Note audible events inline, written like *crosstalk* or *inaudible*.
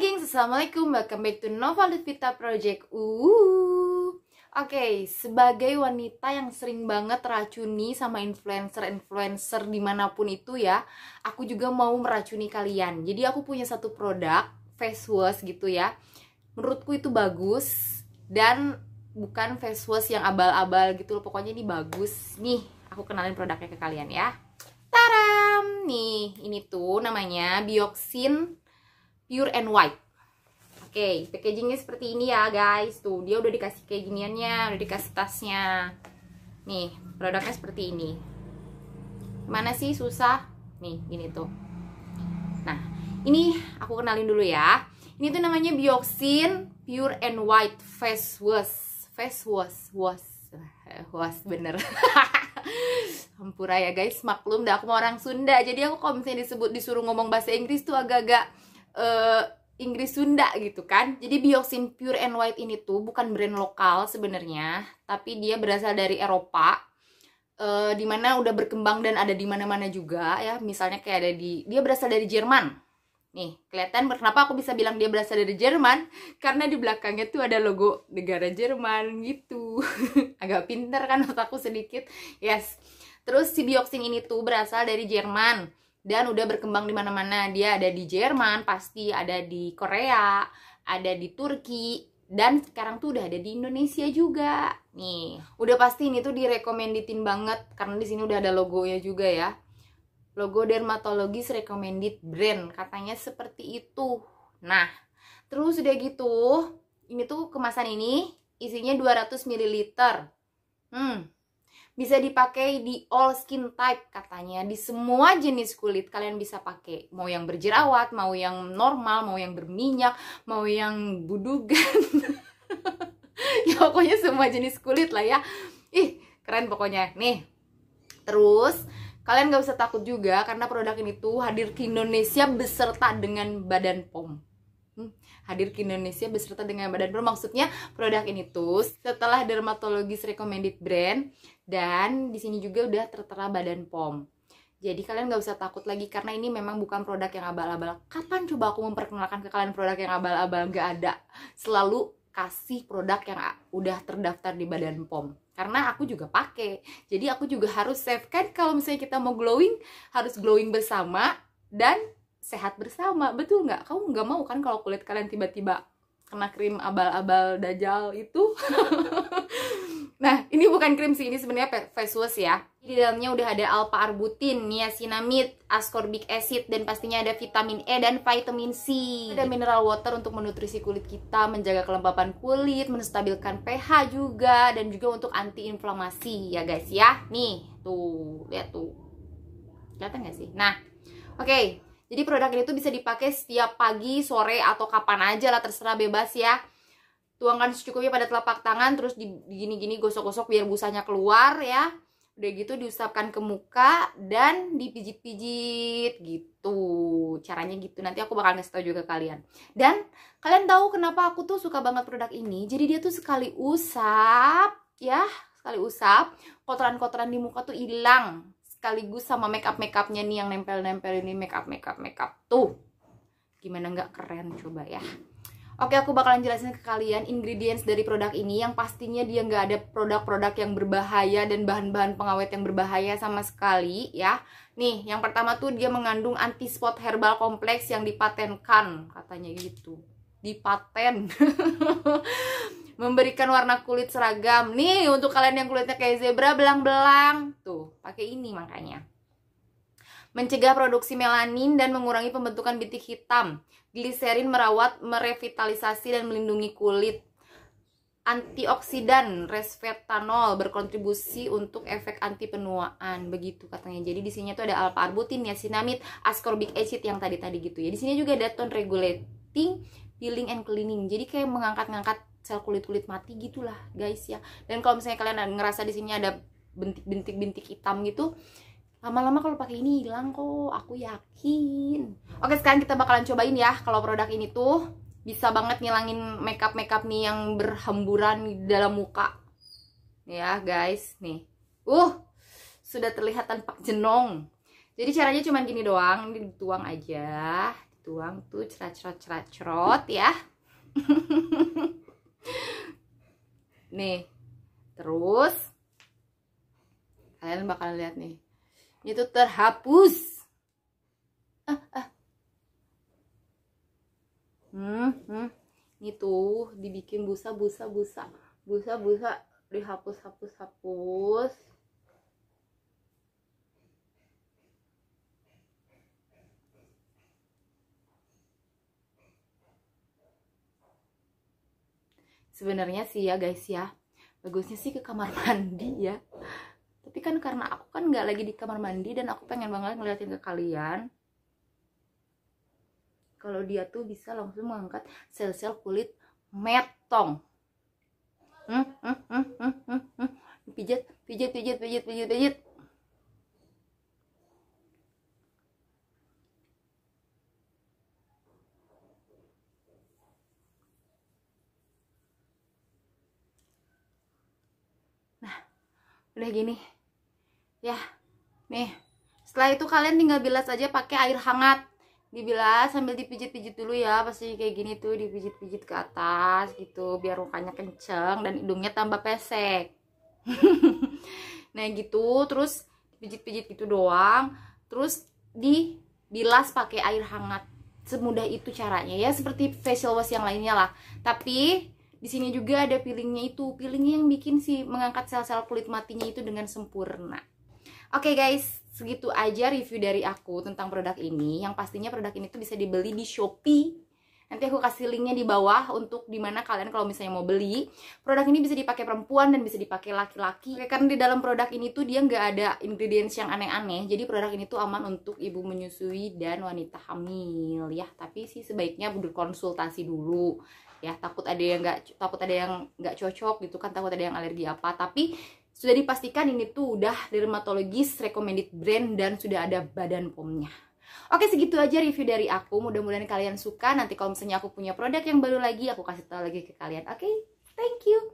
gengs, Assalamualaikum, welcome back to Nova Vita Project. Uh. Oke, sebagai wanita yang sering banget racuni sama influencer-influencer di mana pun itu ya Aku juga mau meracuni kalian. Jadi aku punya satu produk, face wash gitu ya. Menurutku itu bagus Dan bukan face wash yang abal-abal gitu loh. Pokoknya ini bagus. Nih, aku kenalin produknya ke kalian ya. Taram! Nih, ini tuh namanya Bioxin Pure and White. Oke, okay, packagingnya seperti ini ya guys. Tuh, dia udah dikasih kayak giniannya Udah dikasih tasnya. Nih, produknya seperti ini. Mana sih? Susah? Nih, gini tuh. Nah, ini aku kenalin dulu ya. Ini tuh namanya Bioxin Pure and White Face Wash. Face Wash Wash. Wash bener. *laughs* Hampura ya guys, maklum dah aku mau orang Sunda. Jadi aku kalau misalnya disebut disuruh ngomong bahasa Inggris tuh agak-agak uh, Inggris Sunda gitu kan. Jadi Bioxin Pure and White ini tuh bukan brand lokal sebenarnya, tapi dia berasal dari Eropa. Uh, di mana udah berkembang dan ada di mana-mana juga ya. Misalnya kayak ada di dia berasal dari Jerman. Nih, kelihatan kenapa aku bisa bilang dia berasal dari Jerman? *laughs* Karena di belakangnya tuh ada logo negara Jerman gitu. *laughs* Agak pinter kan otakku sedikit. Yes. Terus si Bioxin ini tuh berasal dari Jerman dan udah berkembang di mana-mana. Dia ada di Jerman, pasti ada di Korea, ada di Turki, dan sekarang tuh udah ada di Indonesia juga. Nih, udah pasti ini tuh direkomenditin banget karena di sini udah ada logonya juga ya. Logo dermatologis recommended brand, katanya seperti itu. Nah, terus udah gitu, ini tuh kemasan ini isinya 200 ml. Hmm, bisa dipakai di all skin type katanya. Di semua jenis kulit kalian bisa pakai. Mau yang berjerawat mau yang normal mau yang berminyak mau yang budugan. *laughs* Ya pokoknya semua jenis kulit lah ya. Ih keren pokoknya. Nih terus kalian gak usah takut juga karena produk ini tuh hadir ke Indonesia beserta dengan badan pom. Hmm, hadir ke Indonesia beserta dengan badan pom. Maksudnya produk ini tuh setelah dermatologis recommended brand dan di sini juga udah tertera badan POM. Jadi kalian gak usah takut lagi karena ini memang bukan produk yang abal-abal. Kapan coba aku memperkenalkan ke kalian produk yang abal-abal? Gak ada. Selalu kasih produk yang udah terdaftar di badan POM. Karena aku juga pakai. Jadi aku juga harus save kan kalau misalnya kita mau glowing harus glowing bersama dan sehat bersama. Betul nggak? Kamu nggak mau kan kalau kulit kalian tiba-tiba kena krim abal-abal dajal itu? *laughs* Nah, ini bukan krim sih, ini sebenarnya face wash ya. Di dalamnya udah ada alpha arbutin, niacinamide, ascorbic acid, dan pastinya ada vitamin E dan vitamin C. Ada mineral water untuk menutrisi kulit kita, menjaga kelembapan kulit, menstabilkan pH juga, dan juga untuk anti-inflamasi ya guys ya. Nih, tuh, lihat tuh. Kelihatan gak sih? Nah, oke. Okay. Jadi produk ini tuh bisa dipakai setiap pagi, sore, atau kapan aja lah, terserah bebas ya tuangkan secukupnya pada telapak tangan terus di gini-gini gosok-gosok biar busanya keluar ya. Udah gitu diusapkan ke muka dan dipijit-pijit gitu. Caranya gitu. Nanti aku bakal ngasih tau juga kalian. Dan kalian tahu kenapa aku tuh suka banget produk ini? Jadi dia tuh sekali usap ya sekali usap kotoran-kotoran di muka tuh hilang. Sekaligus sama makeup makeupnya nih yang nempel-nempel ini makeup makeup makeup tuh. Gimana nggak keren? Coba ya Oke, aku bakalan jelasin ke kalian ingredients dari produk ini yang pastinya dia nggak ada produk-produk yang berbahaya dan bahan-bahan pengawet yang berbahaya sama sekali ya. Nih, yang pertama tuh dia mengandung anti spot herbal kompleks yang dipatenkan, katanya gitu. Dipaten. *laughs* Memberikan warna kulit seragam. Nih, untuk kalian yang kulitnya kayak zebra belang-belang, tuh, pakai ini makanya mencegah produksi melanin dan mengurangi pembentukan bintik hitam. Gliserin merawat, merevitalisasi dan melindungi kulit. Antioksidan resveratrol berkontribusi untuk efek anti penuaan begitu katanya. Jadi di sini tuh ada alpha arbutin, niacinamide, ascorbic acid yang tadi-tadi gitu ya. Di sini juga ada tone regulating, peeling and cleaning. Jadi kayak mengangkat-ngangkat sel kulit-kulit mati gitulah, guys ya. Dan kalau misalnya kalian ngerasa di sini ada bintik-bintik hitam gitu, lama-lama kalau pakai ini hilang kok aku yakin. Oke sekarang kita bakalan cobain ya kalau produk ini tuh bisa banget ngilangin makeup makeup nih yang berhamburan di dalam muka. Ya guys nih. Uh sudah terlihat tanpa jenong. Jadi caranya cuma gini doang ini dituang aja. Tuang tuh cerat cerat cerat cerot ya. *laughs* Nih terus kalian bakalan lihat nih itu terhapus. Ah, ah. Hmm, hmm. ini tuh dibikin busa busa busa. Busa busa. Dihapus hapus hapus. Sebenarnya sih ya guys ya. Bagusnya sih ke kamar mandi ya tapi kan karena aku kan nggak lagi di kamar mandi dan aku pengen banget ngeliatin ke kalian. Kalau dia tuh bisa langsung mengangkat sel-sel kulit metong. Hmm, hmm, hmm, hmm, hmm, hmm. pijat pijat pijat pijat pijat pijat udah gini. Ya nih. Setelah itu kalian tinggal bilas aja pakai air hangat. Dibilas sambil dipijit-pijit dulu ya pasti kayak gini tuh dipijit-pijit ke atas gitu biar lukanya kenceng dan hidungnya tambah pesek. *laughs* Nah gitu. Terus pijit-pijit gitu doang. Terus dibilas pakai air hangat. Semudah itu caranya. Ya seperti facial wash yang lainnya lah. Tapi di sini juga ada peelingnya itu. Peelingnya yang bikin si mengangkat sel-sel kulit matinya itu dengan sempurna. Oke okay guys. Segitu aja review dari aku tentang produk ini. Yang pastinya produk ini tuh bisa dibeli di Shopee. Nanti aku kasih linknya di bawah untuk di mana kalian kalau misalnya mau beli. Produk ini bisa dipakai perempuan dan bisa dipakai laki-laki. Karena di dalam produk ini tuh dia nggak ada ingredients yang aneh-aneh. Jadi produk ini tuh aman untuk ibu menyusui dan wanita hamil ya. Tapi sih sebaiknya berkonsultasi dulu ya takut ada yang nggak takut ada yang nggak cocok gitu kan takut ada yang alergi apa. Tapi sudah dipastikan ini tuh udah dermatologis recommended brand dan sudah ada badan pomnya. Oke segitu aja review dari aku. Mudah-mudahan kalian suka. Nanti kalau misalnya aku punya produk yang baru lagi Aku kasih tahu lagi ke kalian. Oke thank you